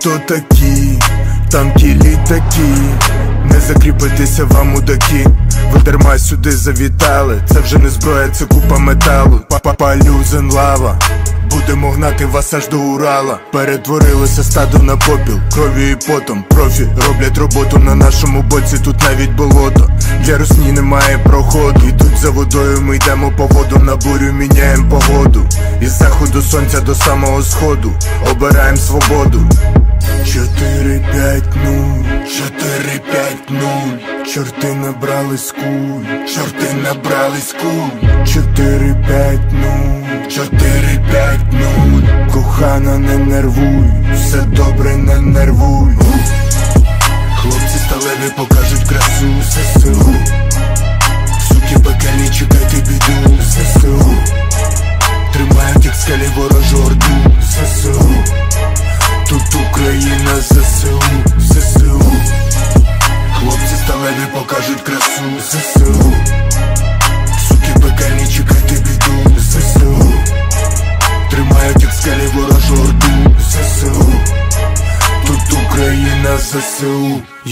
хто такі, танки літаки, не закріпитися вам мудаки. Ви дарма сюди завітали, це вже не зброя, це купа металу. Папа люзен лава Будемо гнати вас аж до Урала. Перетворилося стадо на попіл, кров'ю і потом. Профі роблять роботу на нашому боці, тут навіть болото. Для русні немає проходу. Йдуть за водою, ми йдемо по воду. На бурю, міняємо погоду. Із заходу сонця до самого сходу. Обираємо свободу. 4-5-0, 4-5-0 Чорти набрались куль, чорти набрались куль. 4-5-0 4-5-0 Кохана, не нервуй, все добре, не нервуй. Хлопці сталеві покажуть красу ЗСУ Суки пекельні, чекайте біду ЗСУ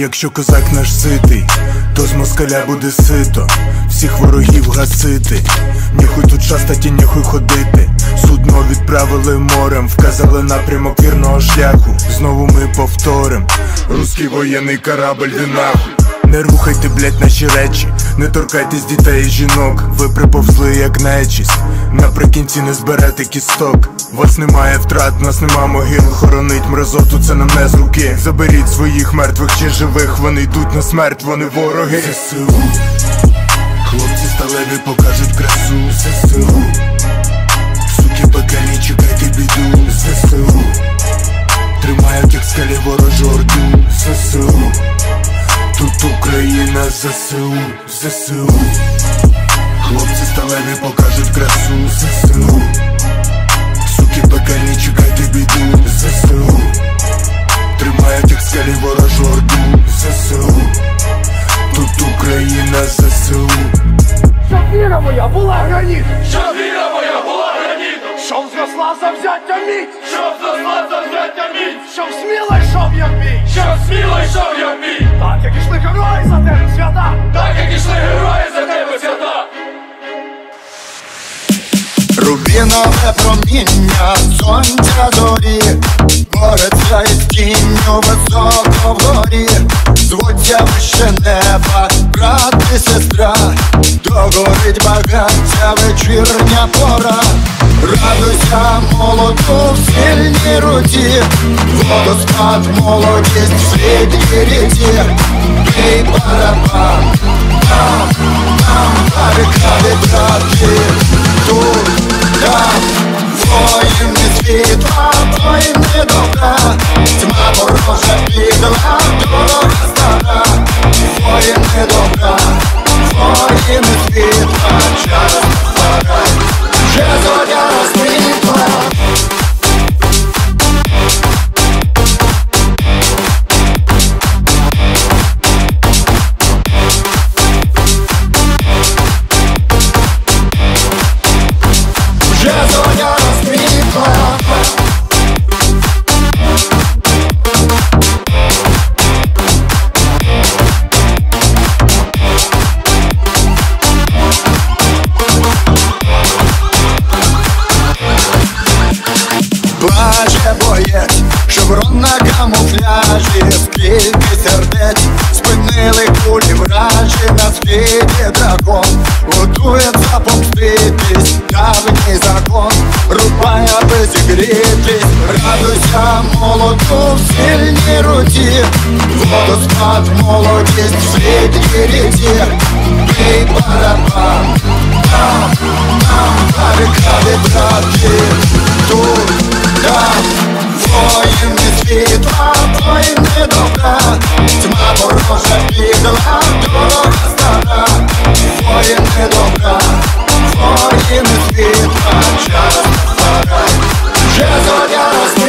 Якщо козак наш ситий, то з москаля буде сито. Всіх ворогів гасити. Ніхуй тут шастаті, ніхуй ходити. Судно відправили морем, вказали напрямок вірного шляху. Знову ми повторим. Руський воєнний корабль, де нахуй не рухайте, блять, наші речі, не торкайтесь дітей і жінок, ви приповзли, як нечість Наприкінці не зберете кісток. Вас немає втрат, нас нема могил. Хоронить мразоту, це нам не з руки. Заберіть своїх мертвих чи живих, вони йдуть на смерть, вони вороги. ЗСУ Хлопці сталеві покажуть красу ЗСУ Україна ЗСУ, ЗСУ Хлопці сталеві покажуть красу ЗСУ Суки пекельні, чекайте біду ЗСУ Тримають як скалі ворожу орду ЗСУ Тут Україна ЗСУ Щоб моя була гранітом, Щоб моя щоб зросла завзяття міць, щоб зросла завзяття міць, щоб сміло йшов як мій, щоб сміло йшов я мій, так як ішли герої за тебе свята. так як ішли герої за тебе свята. Рубінове проміння сонця зорі Бореться із тінню високо вгорі Звуться вище неба, брат і сестра. Догорить багаття вечірня пора. Радуйся молоду в сильній руці. Водоспад молодість в світлій ріці. Бій барабан, там, там барикади брати. Тут, там, воїни світла, не добра Тьма ворожа підла, дорога стара Воїни добра, воїни світла Час пора, вже зоря розквітла боєць, шеврон на камуфляжі, скільки сердець, спинили кулі вражі на світі дракон, готується помститись, давній закон, рубає аби зігрітись, радуйся молоду в сильній руці, водоспад молодість в світлій ріці, бій барабан, там, там барикади брати, тут, там, воїни світла, не добра, тьма ворожа підла, дорога стара, воїни добра, воїни світла, час пора, вже зоря розквітла.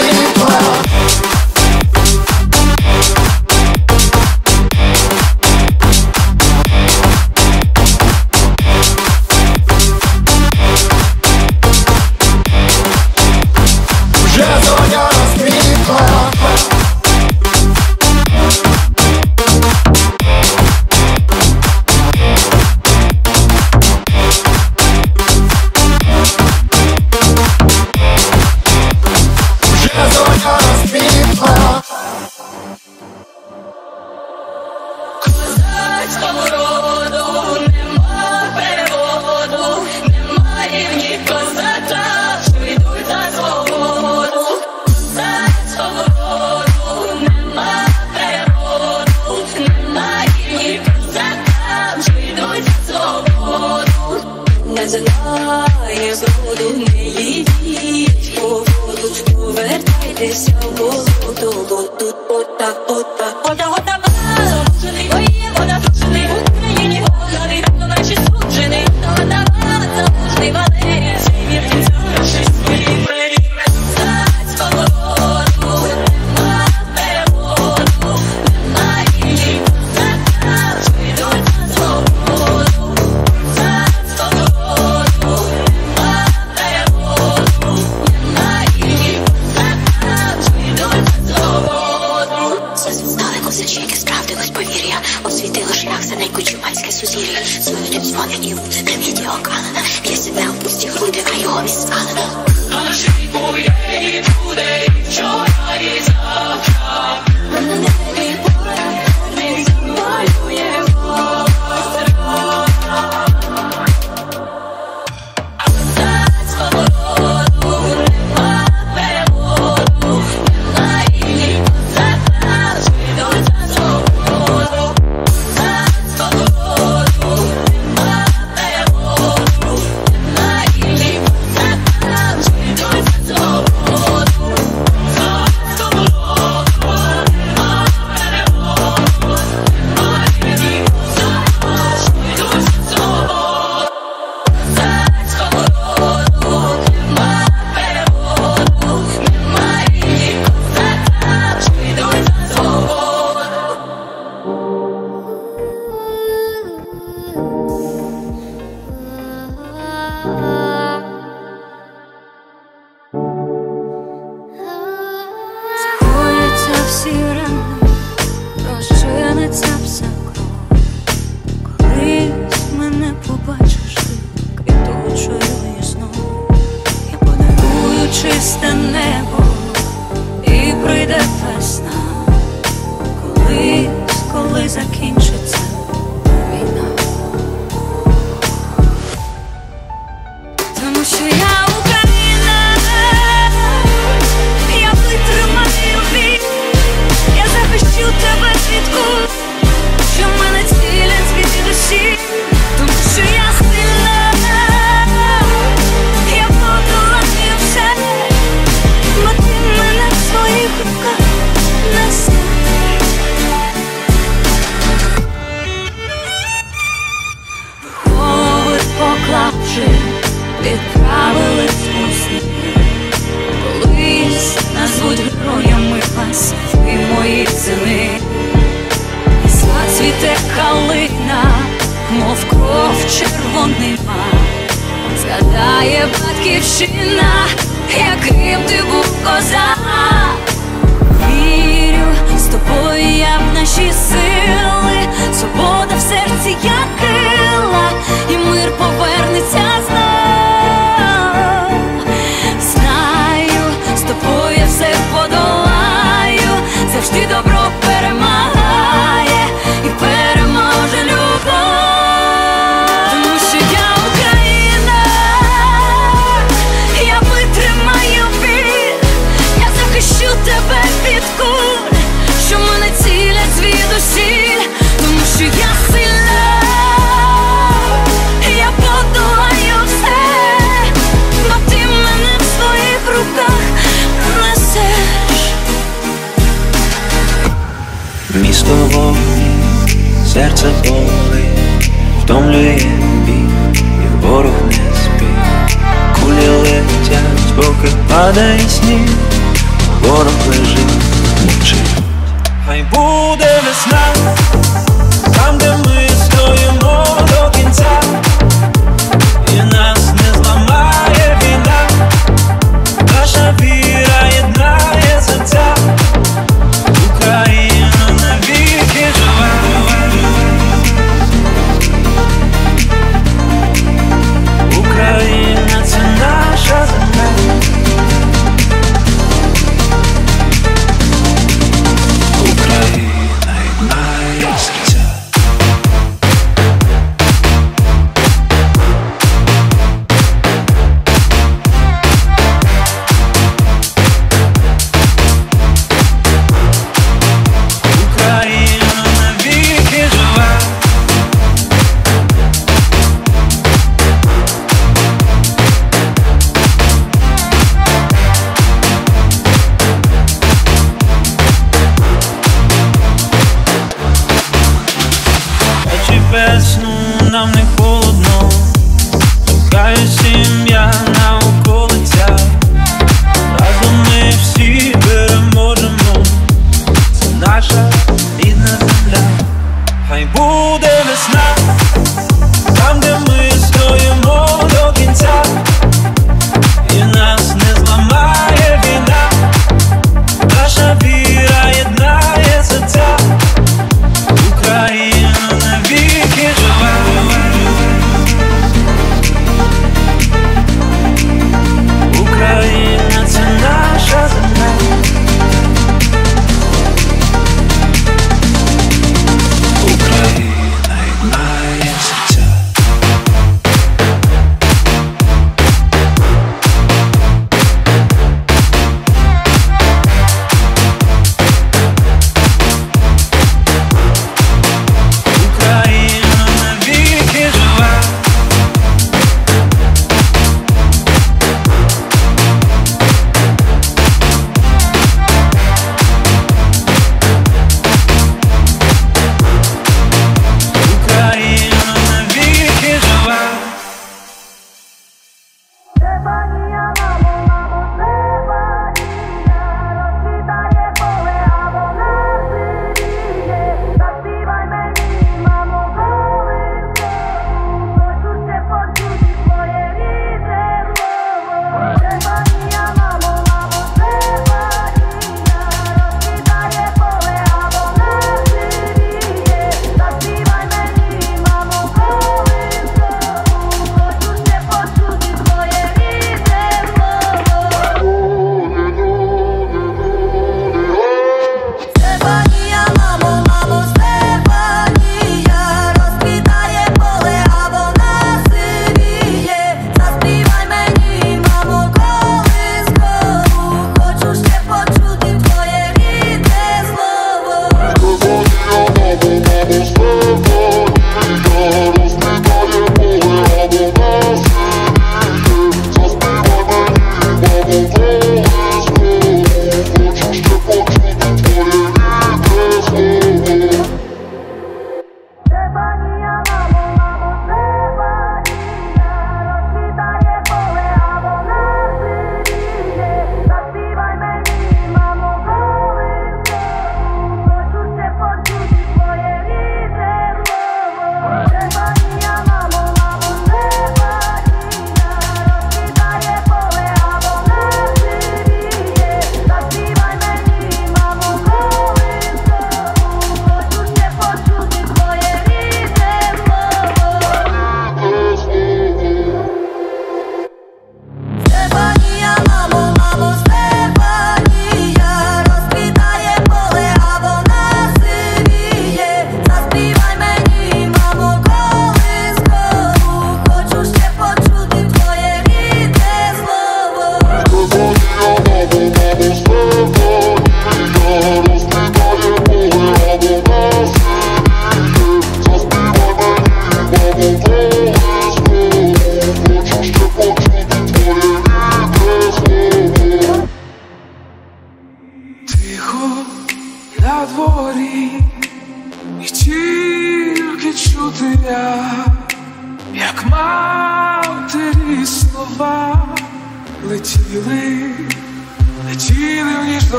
Падає сніг, ворог лежить, мовчить.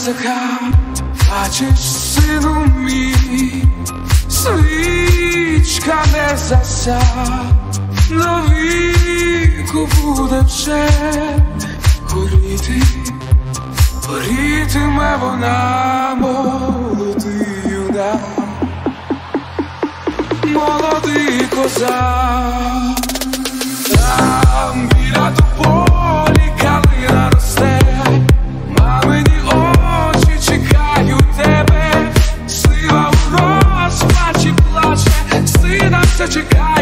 козака, бачиш, сину мій, свічка не зася, до віку буде вже горіти, горітиме вона молоди юна, молодий козак, там біля того. se eu te.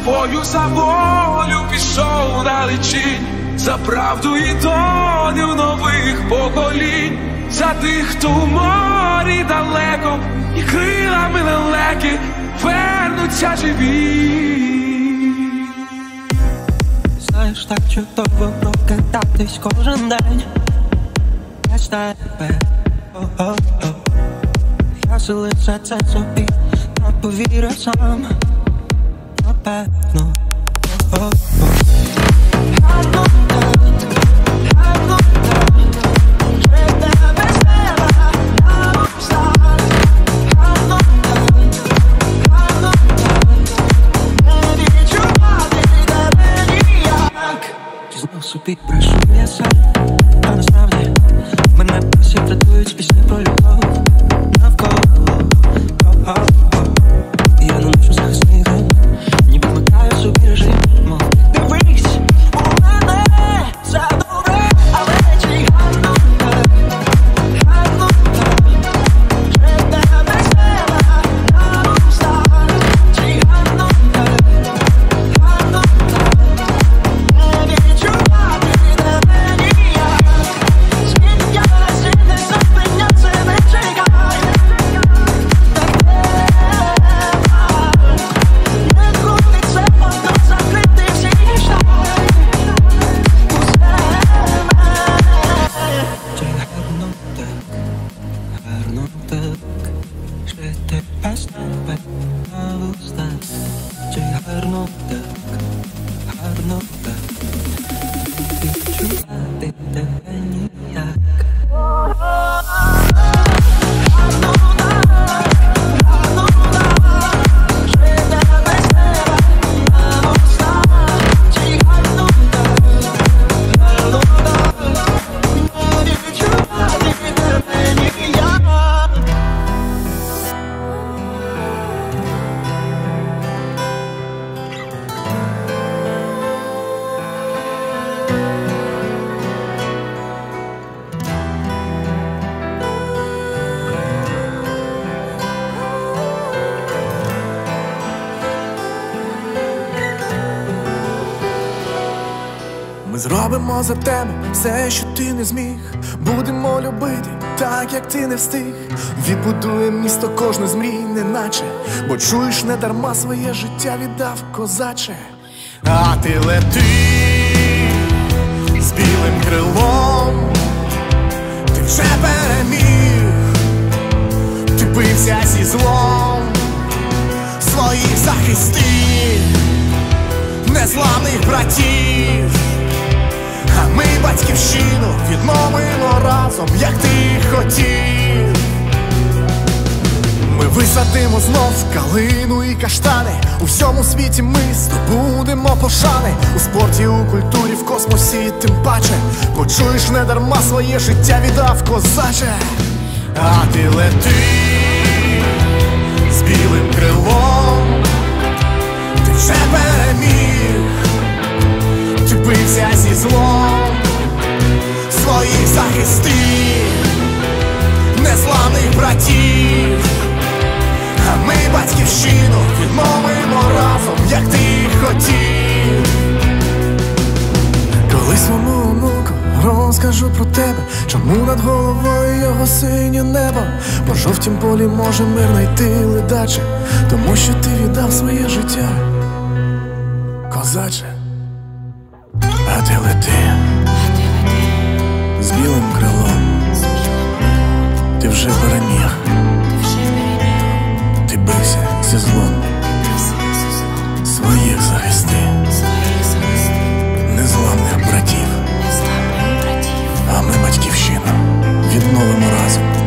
Я бою за волю пішов далечінь, за правду і долю нових поколінь, за тих, хто в морі далеко, і крилами лелеки вернуться живі. Знаєш, так чудово прокидатись кожен день Без тебе о-о-о. Я лише це собі не повірю сам Напевно о-о-о. Гарно так, зробимо за тебе все, що ти не зміг. Будемо любити так, як ти не встиг. Відбудуємо місто кожне з мрій, неначе, бо чуєш не дарма своє життя віддав козаче. А ти лети з білим крилом, ти вже переміг, ти бився зі злом своїх захистів, незламних братів. А ми батьківщину відновимо разом, як ти хотів. Ми висадимо знов калину і каштани. У всьому світі ми здобудемо пошани у спорті, у культурі, в космосі, тим паче. Почуєш не дарма своє життя віддав козаче. А ти лети з білим крилом, ти вже переміг бився зі злом, своїх захисти, незламних братів, а ми батьківщину відмовимо разом, як ти хотів. Коли свому онуку розкажу про тебе, чому над головою його синє небо, бо жовтім полі може мир найти ледаче, тому що ти віддав своє життя, козаче лети, з білим крилом, ти вже переміг, ти бився зі злом, своїх захисти, незламних братів, а ми батьківщина, відновимо разом.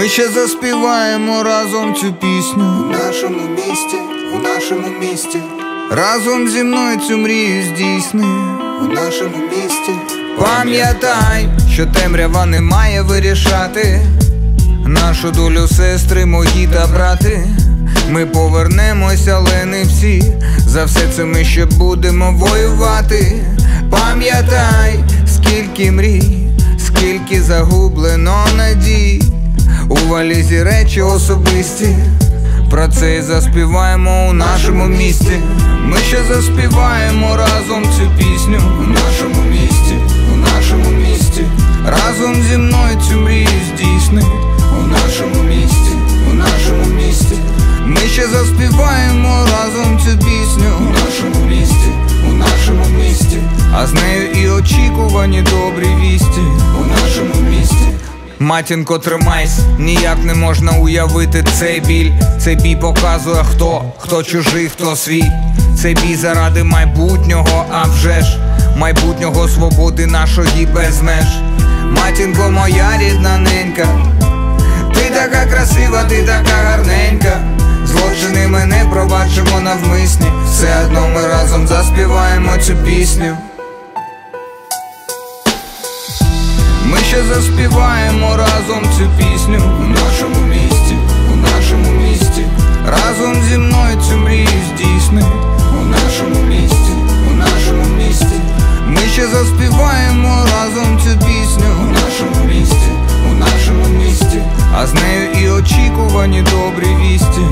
Ми ще заспіваємо разом цю пісню. У нашому місті, у нашому місті, Разом зі мною цю мрію здійсни. У нашому місті. Пам'ятай, що темрява не має вирішати. Нашу долю сестри, мої та брати. Ми повернемося, але не всі. За все це ми ще будемо воювати. Пам'ятай, скільки мрій, скільки загублено надій У валізі речі особисті про це і заспіваємо у нашому місті. Ми ще заспіваємо разом цю пісню у нашому місті, у нашому місті. Разом зі мною цю мрію здійсни у нашому місті, у нашому місті. Ми ще заспіваємо разом цю пісню у нашому місті, у нашому місті. А з нею і очікувані добрі вісті у нашому місті. Матінко, тримайсь, ніяк не можна уявити цей біль. Цей бій показує хто, хто чужий, хто свій. Цей бій заради майбутнього, а вже ж майбутнього свободи нашої без меж. Матінко, моя рідна ненька, ти така красива, ти така гарненька. Злочини ми не пробачимо навмисні. Все одно ми разом заспіваємо цю пісню. Ще заспіваємо разом цю пісню у нашому місті, у нашому місті. Разом зі мною цю мрію здійсни у нашому місті, у нашому місті. Ми ще заспіваємо разом цю пісню у нашому місті, у нашому місті. А з нею і очікувані добрі вісті